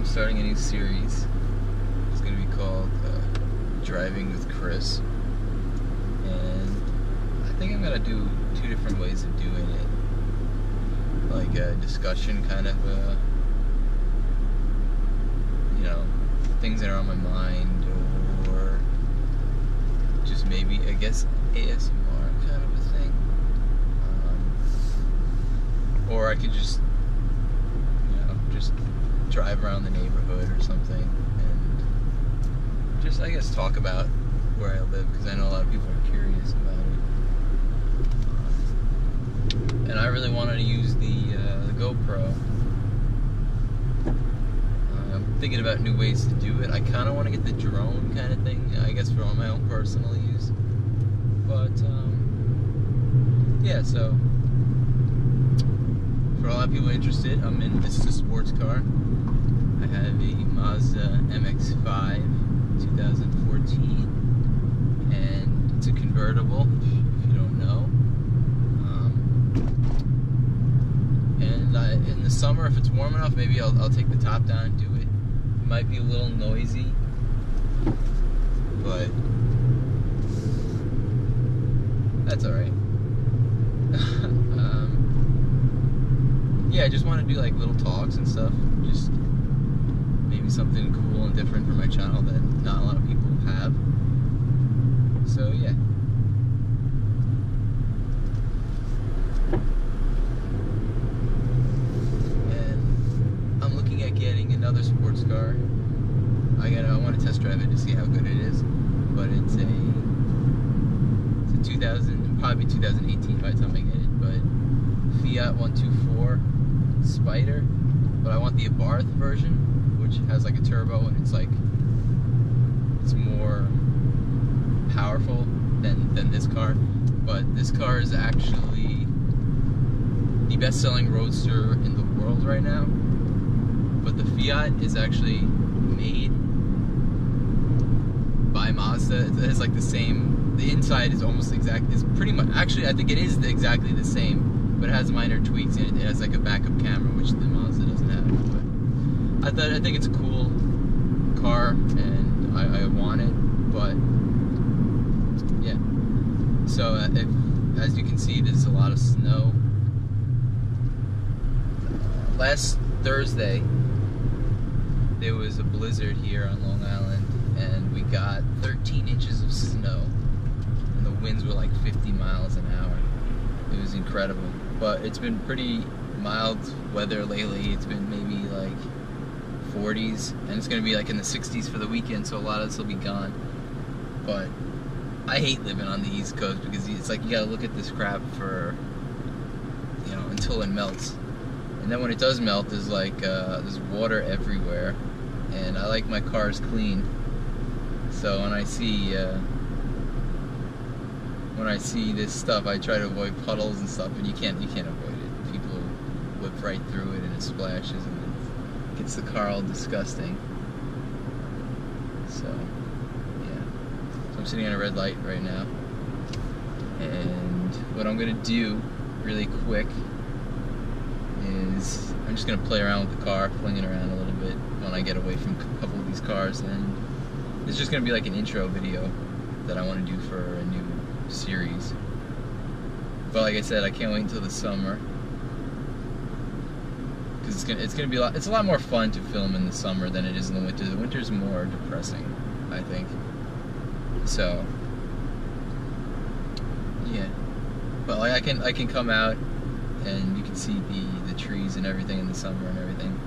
I'm starting a new series. It's going to be called uh, Driving with Chris. And I think I'm going to do two different ways of doing it. Like a discussion kind of, uh, you know, things that are on my mind, or just maybe, I guess, ASMR kind of a thing. Um, or I could just just drive around the neighborhood or something and just, I guess, talk about where I live because I know a lot of people are curious about it. and I really wanted to use the, uh, the GoPro. Uh, I'm thinking about new ways to do it. I kind of want to get the drone kind of thing, I guess, for all my own personal use. But, um, yeah, so lot of people interested, I'm in. This is a sports car. I have a Mazda MX-5 2014, and it's a convertible. If you don't know, um, and I, in the summer, if it's warm enough, maybe I'll, I'll take the top down and do it. It might be a little noisy, but that's all right. yeah, I just want to do like little talks and stuff. Just maybe something cool and different for my channel that not a lot of people have. So yeah. And I'm looking at getting another sports car. I gotta I want to test drive it to see how good it is. But it's a it's a 2000 probably 2018 by the time I get it. But Fiat 124 Spider, but I want the Abarth version, which has like a turbo and it's like it's more powerful than than this car. But this car is actually the best-selling roadster in the world right now. But the Fiat is actually made by Mazda. It has like the same. The inside is almost exact. Is pretty much actually. I think it is exactly the same but it has minor tweaks in it. It has like a backup camera, which the Mazda doesn't have. But I thought I think it's a cool car, and I, I want it. But yeah, so uh, if, as you can see, there's a lot of snow. Last Thursday, there was a blizzard here on Long Island, and we got 13 inches of snow, and the winds were like 50 miles an hour. Incredible but it's been pretty mild weather lately. It's been maybe like 40s, and it's gonna be like in the 60s for the weekend, so a lot of this will be gone. But I hate living on the East Coast because it's like you gotta look at this crap for you know until it melts, and then when it does melt, there's like uh, there's water everywhere, and I like my cars clean. So when I see uh, when I see this stuff, I try to avoid puddles and stuff, and you can't you can't avoid it. People whip right through it, and it splashes, and it gets the car all disgusting. So, yeah. So I'm sitting on a red light right now, and what I'm gonna do, really quick, is I'm just gonna play around with the car, fling it around a little bit when I get away from a couple of these cars, and it's just gonna be like an intro video that I want to do for a new series. But like I said, I can't wait until the summer because it's gonna it's gonna be a lot. It's a lot more fun to film in the summer than it is in the winter. The winter's more depressing, I think. So yeah, but like I can I can come out and you can see the the trees and everything in the summer and everything.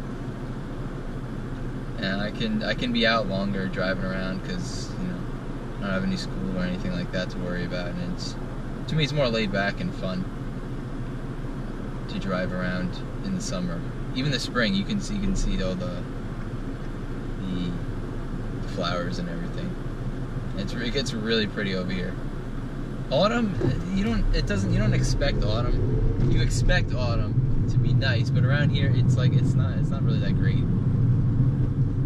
And I can I can be out longer driving around because you know I don't have any school or anything like that to worry about, and it's to me it's more laid back and fun to drive around in the summer. Even the spring, you can see you can see all the the flowers and everything. It's it gets really pretty over here. Autumn, you don't it doesn't you don't expect autumn. You expect autumn to be nice, but around here it's like it's not it's not really that great.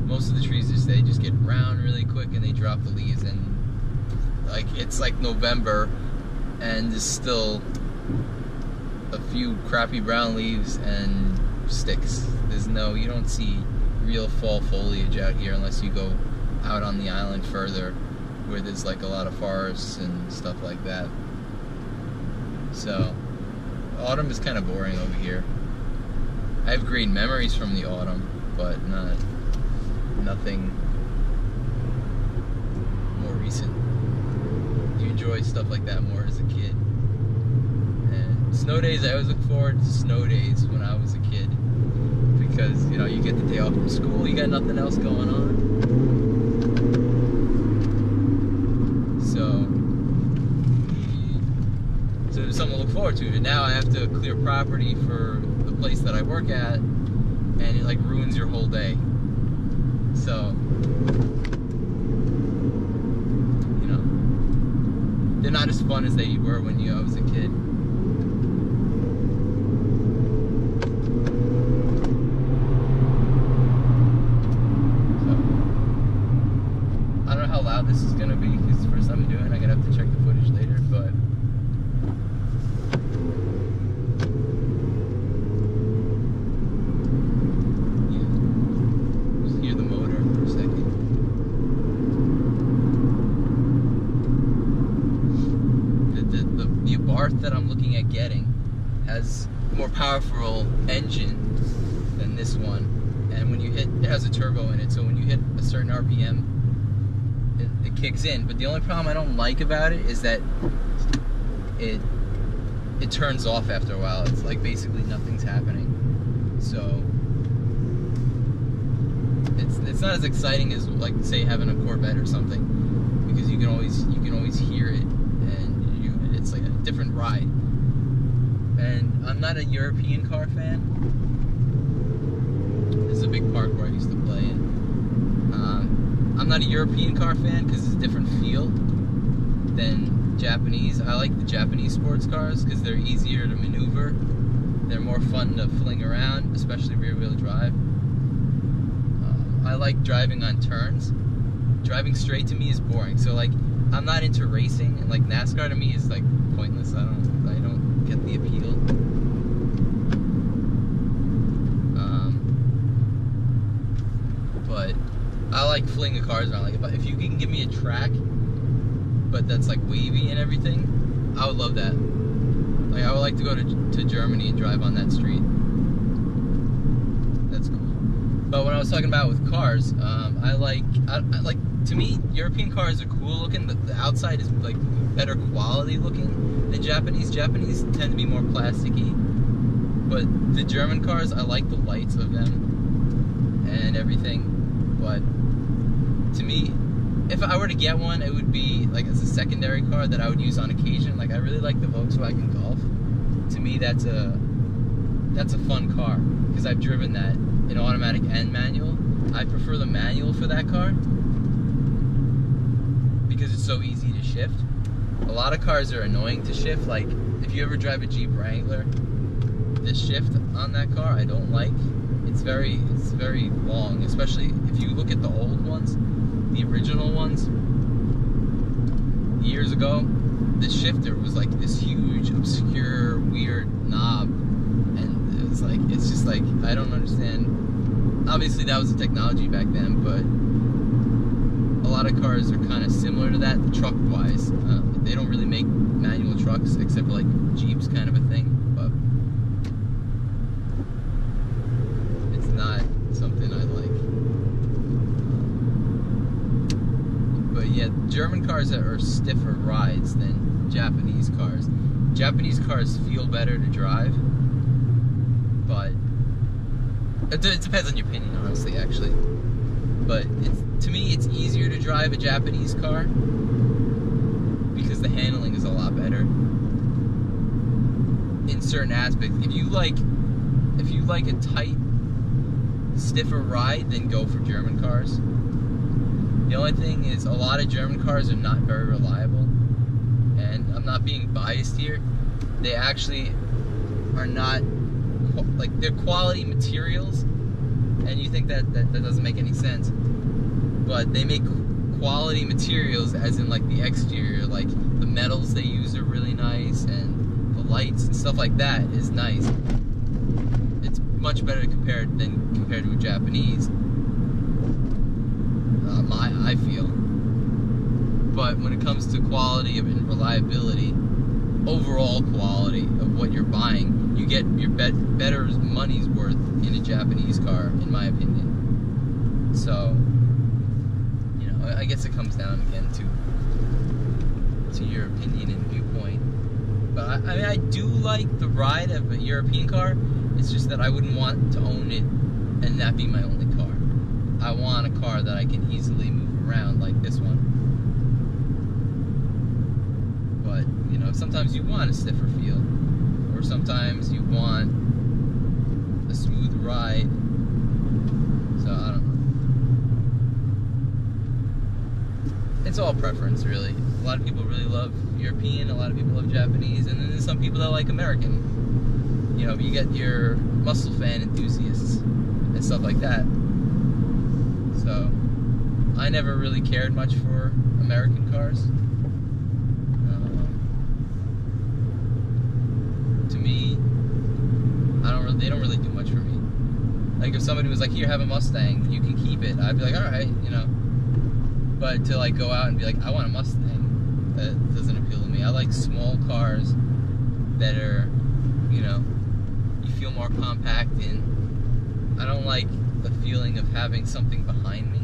Most of the trees just they just get brown really quick and they drop the leaves and like it's like November and there's still a few crappy brown leaves and sticks. There's no, you don't see real fall foliage out here unless you go out on the island further where there's like a lot of forests and stuff like that. So, autumn is kind of boring over here. I have great memories from the autumn, but not nothing more recent. Enjoy stuff like that more as a kid. And snow days, I always look forward to snow days when I was a kid because you know you get the day off from school, you got nothing else going on. So So there's something to look forward to. And now I have to clear property for the place that I work at, and it like ruins your whole day. So, you know, they're not as fun as they were when you I was a kid. I don't know how loud this is gonna be because it's the first time I'm doing it. I'm gonna have to check the footage later, but. That I'm looking at getting has more powerful engine than this one. And when you hit, it has a turbo in it, so when you hit a certain RPM, it, it kicks in. But the only problem I don't like about it is that it it turns off after a while. It's like basically nothing's happening. So it's it's not as exciting as like say having a Corvette or something because you can always you can always hear it it's like a different ride. And I'm not a European car fan. This is a big park where I used to play. Um, I'm not a European car fan because it's a different feel than Japanese. I like the Japanese sports cars because they're easier to maneuver. They're more fun to fling around, especially rear wheel drive. Um, I like driving on turns. Driving straight to me is boring. So like I'm not into racing, and like NASCAR to me is like pointless. I don't, I don't get the appeal. Um, but I like flinging cars around. Like if, if you can give me a track, but that's like wavy and everything, I would love that. Like I would like to go to to Germany and drive on that street. That's cool. But when I was talking about with cars, um, I like I, I like to me, European cars are cool looking. The, the, outside is like better quality looking than Japanese. Japanese tend to be more plasticky, but the German cars, I like the lights of them and everything. But to me, if I were to get one, it would be like as a secondary car that I would use on occasion. Like I really like the Volkswagen Golf. To me, that's a that's a fun car because I've driven that in automatic and manual. I prefer the manual for that car so easy to shift. A lot of cars are annoying to shift. Like if you ever drive a Jeep Wrangler, the shift on that car I don't like. It's very it's very long, especially if you look at the old ones, the original ones. Years ago, the shifter was like this huge, obscure, weird knob, and it was like it's just like I don't understand. Obviously, that was the technology back then, but lot of cars are kind of similar to that truck wise. Uh, they don't really make manual trucks except like Jeeps kind of a thing, but it's not something I like. But yeah, German cars are stiffer rides than Japanese cars. Japanese cars feel better to drive, but it depends on your opinion, honestly, actually. But it's to me, it's easier to drive a Japanese car because the handling is a lot better in certain aspects. If you like, if you like a tight, stiffer ride, then go for German cars. The only thing is, a lot of German cars are not very reliable, and I'm not being biased here. They actually are not like they're quality materials, and you think that that, that doesn't make any sense but they make quality materials as in like the exterior like the metals they use are really nice and the lights and stuff like that is nice it's much better compared than compared to a Japanese. Uh, my I feel. But when it comes to quality and reliability, overall quality of what you're buying, you get your bet, better money's worth in a Japanese car, in my opinion. So, I guess it comes down again to to your opinion and viewpoint. But I, I mean, I do like the ride of a European car. It's just that I wouldn't want to own it and that be my only car. I want a car that I can easily move around like this one. But, you know, sometimes you want a stiffer feel. Or sometimes you want a smooth ride. So, I don't know. It's all preference, really. A lot of people really love European, a lot of people love Japanese, and then there's some people that like American you know, you get your muscle fan enthusiasts and stuff like that. So, I never really cared much for American cars. Um, to me, I don't they don't really do much for me. Like if somebody was like, "Here, have a Mustang, you can keep it," I'd be like, "All right," you know. But to like go out and be like, "I want a Mustang," that doesn't appeal to me. I like small cars that are, you know, you feel more compact and I don't like the feeling of having something behind me.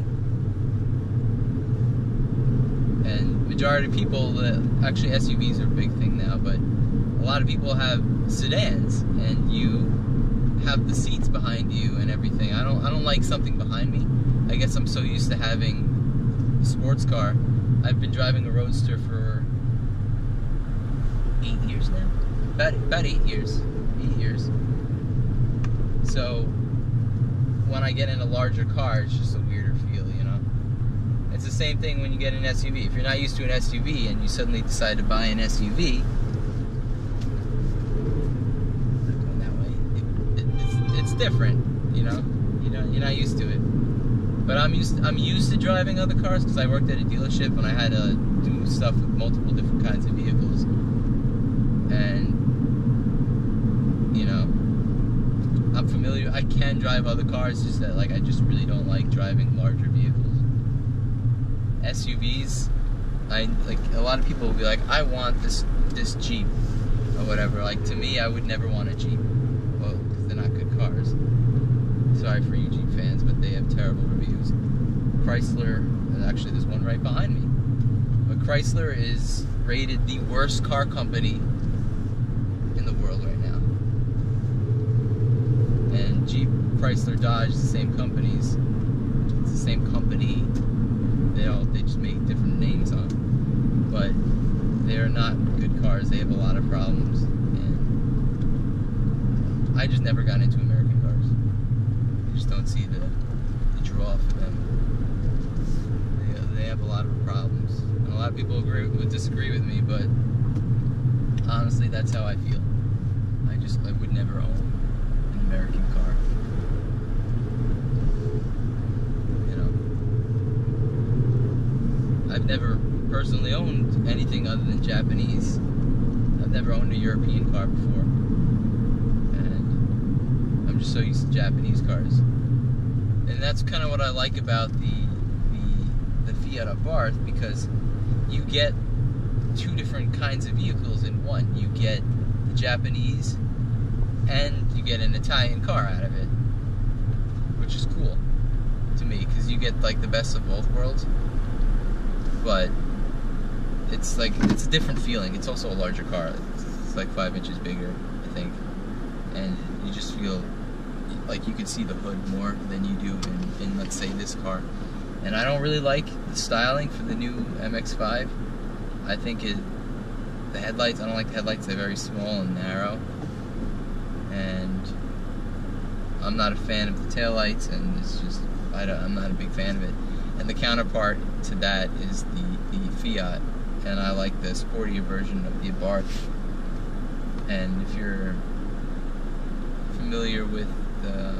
And majority of people that actually SUVs are a big thing now, but a lot of people have sedans and you have the seats behind you and everything. I don't I don't like something behind me. I guess I'm so used to having sports car. I've been driving a roadster for eight years now. About about eight years. Eight years. So when I get in a larger car, it's just a weirder feel, you know. It's the same thing when you get an SUV. If you're not used to an SUV and you suddenly decide to buy an SUV, it's, it's different, you know. You know, you're not used to it. But I'm used. I'm used to driving other cars because I worked at a dealership and I had to do stuff with multiple different kinds of vehicles, and you know, I'm familiar. I can drive other cars, just that like I just really don't like driving larger vehicles. SUVs, I like a lot of people will be like, I want this this Jeep or whatever. Like to me, I would never want a Jeep. Well, because they're not good cars. Sorry for you Jeep they have terrible reviews. Chrysler, actually, there's one right behind me. But Chrysler is rated the worst car company in the world right now. And Jeep, Chrysler, Dodge, the same companies. It's the same company. They all they just make different names on. But they're not good cars. They have a lot of problems, and I just never got into just don't see the, the draw for them. They, they have a lot of problems, and a lot of people agree would disagree with me, but honestly, that's how I feel. I just I would never own an American car. You know, I've never personally owned anything other than Japanese. I've never owned a European car before. I'm so used to Japanese cars. And that's kind of what I like about the, the, the Fiat Abarth because you get two different kinds of vehicles in one. You get the Japanese and you get an Italian car out of it, which is cool to me because you get like the best of both worlds but it's like it's a different feeling. It's also a larger car. It's, it's like five inches bigger, I think, and you just feel like you can see the hood more than you do in, in let's say this car. And I don't really like the styling for the new MX-5. I think it the headlights. I don't like the headlights. They're very small and narrow, and I'm not a fan of the taillights. And it's just I am not a big fan of it and the counterpart to that is the, the Fiat, and I like the sportier version of the Abarth. And if you're familiar with the,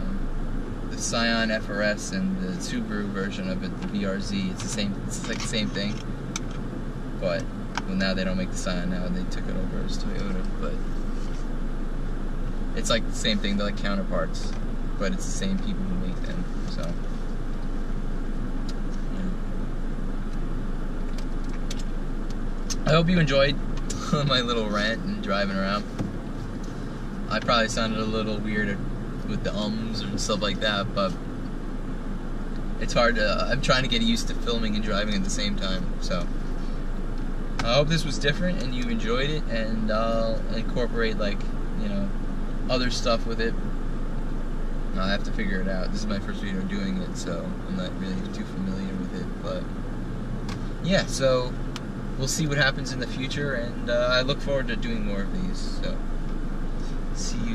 the Scion FRS and the Subaru version of it, the BRZ, it's the same. It's like the same thing, but well now they don't make the Scion now. They took it over as Toyota, but it's like the same thing. They're like counterparts. but it's the same people who make them. So. I hope you enjoyed my little rant and driving around. I probably sounded a little weird with the ums and stuff like that, but it's hard to. I'm trying to get used to filming and driving at the same time, so. I hope this was different and you enjoyed it, and I'll incorporate like you know other stuff with it. I'll have to figure it out. This is my first video doing it, so I'm not really too familiar with it. But yeah, so we'll see what happens in the future, and uh, I look forward to doing more of these. So see you.